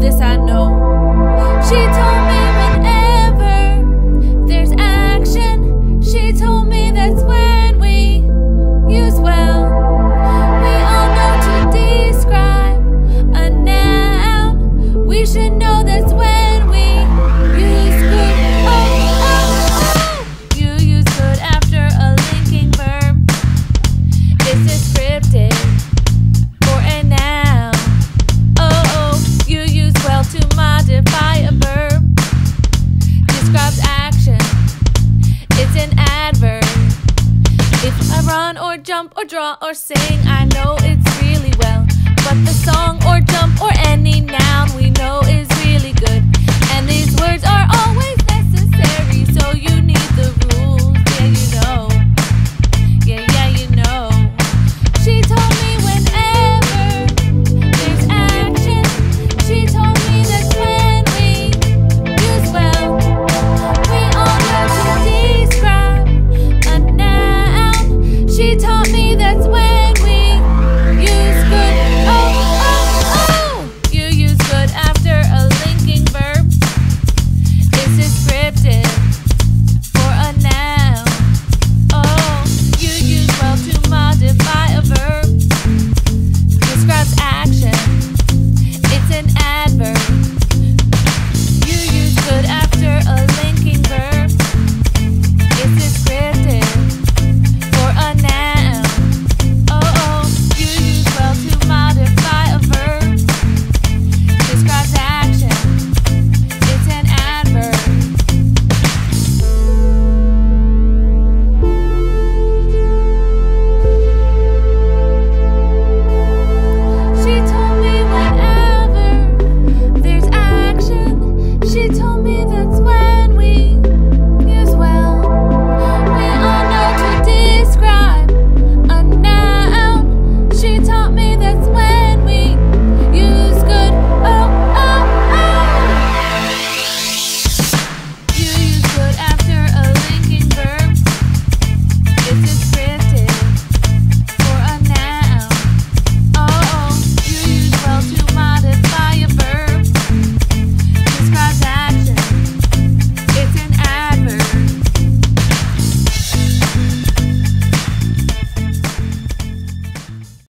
this I know. I run or jump or draw or sing, I know it's really well. But the song or jump or end